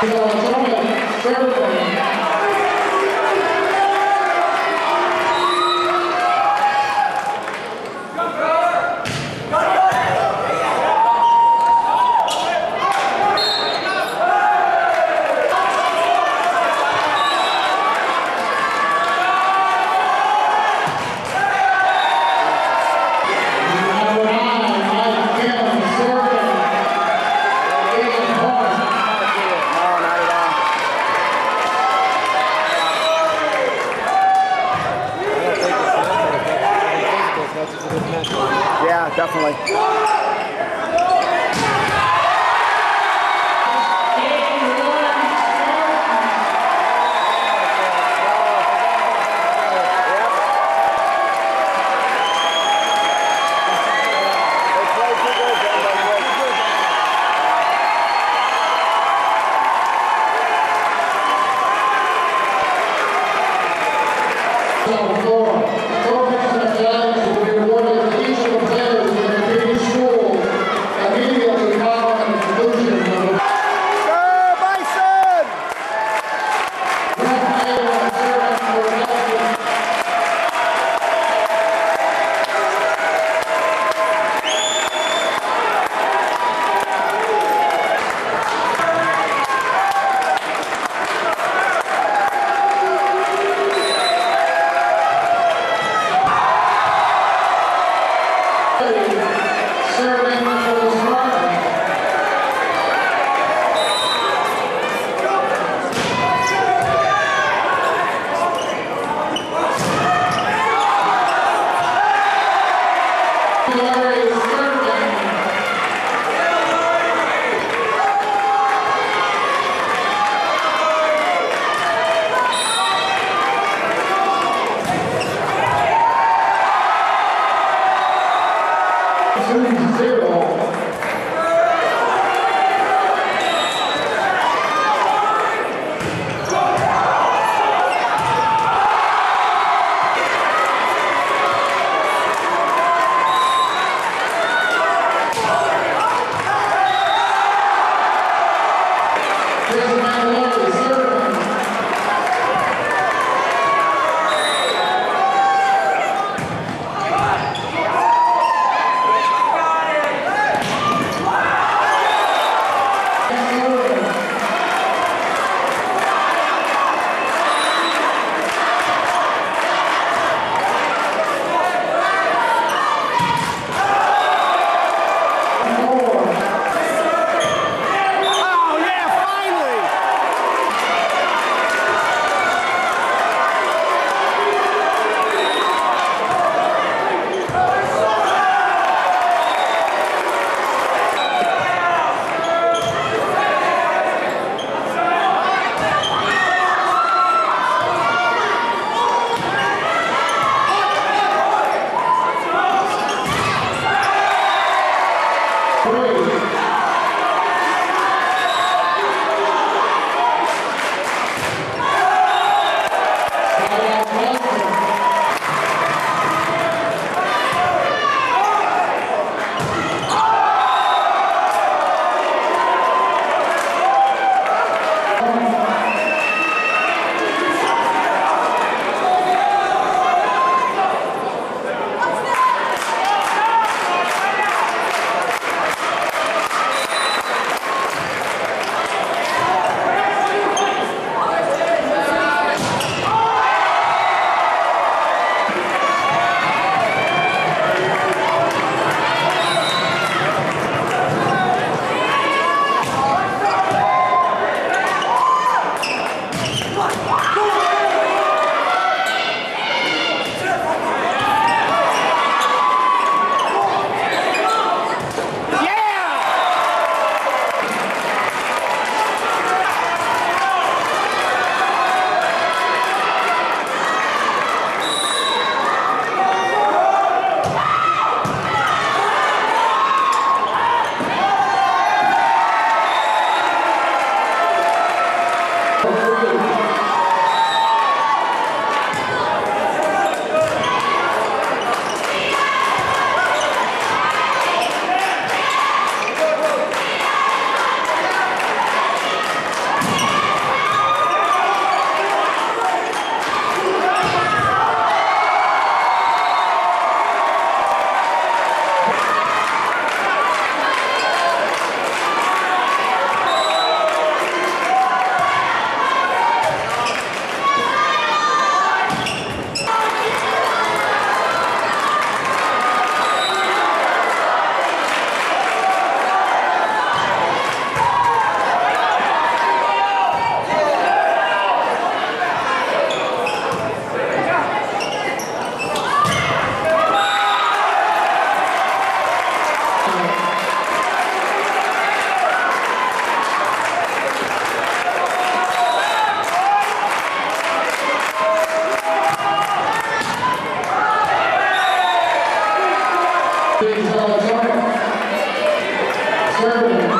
这个我觉得很真 Yeah, definitely. Big John Jones. Serving.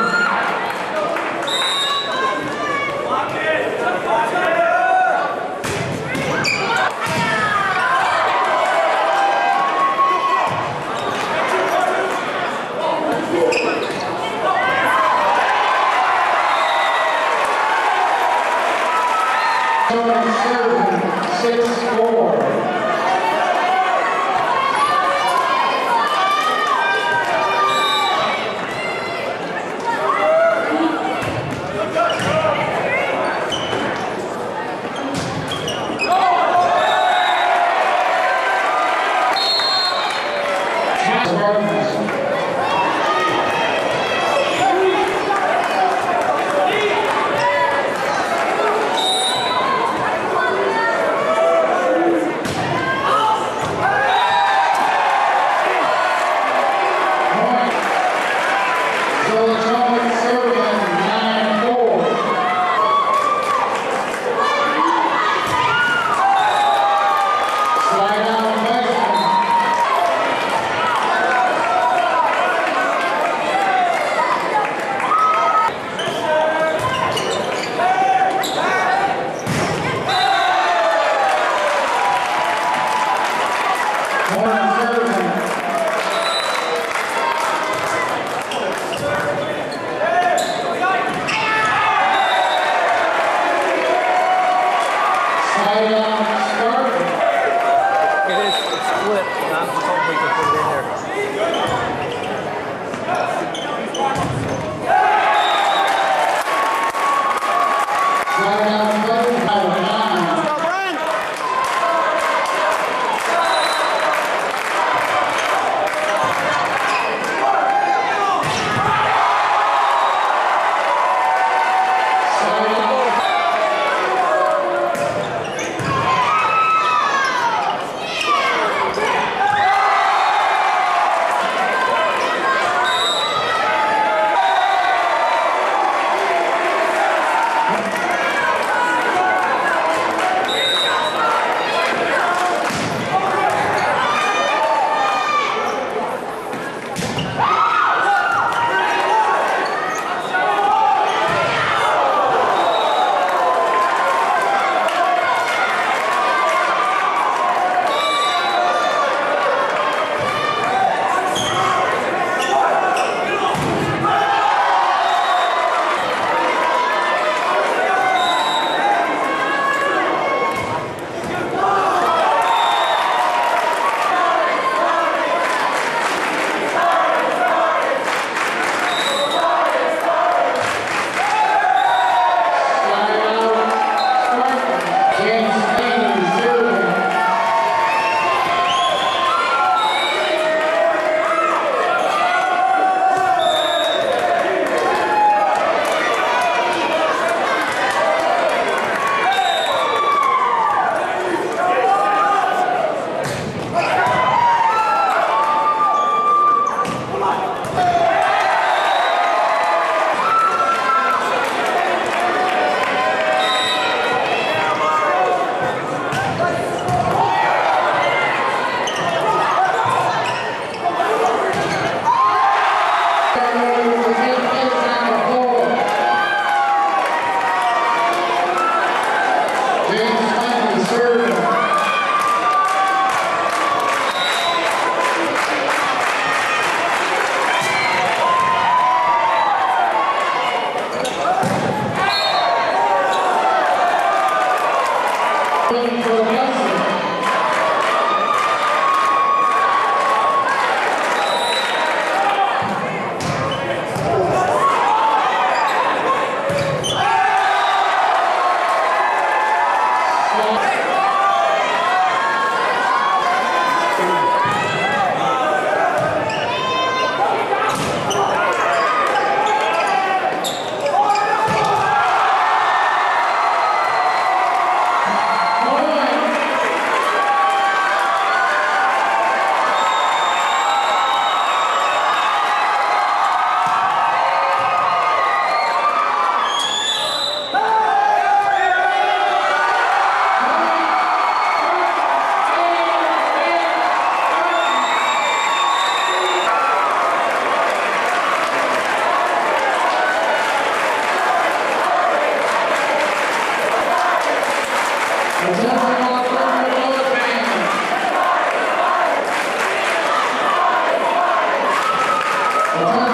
감사합니다.